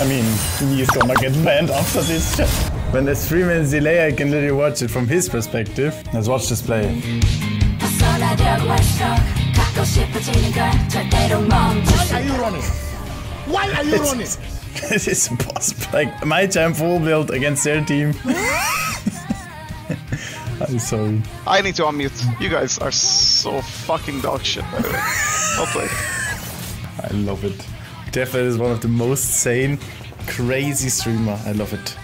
I mean, he's gonna get banned after this. when there's three minutes delay, I can literally watch it from his perspective. Let's watch this play. Why are you running? Why are you running? this is impossible. Like, my time full build against their team. I'm sorry. I need to unmute. You guys are so fucking dog shit, by the way. I'll play. I love it. Defo is one of the most sane, crazy streamer. I love it.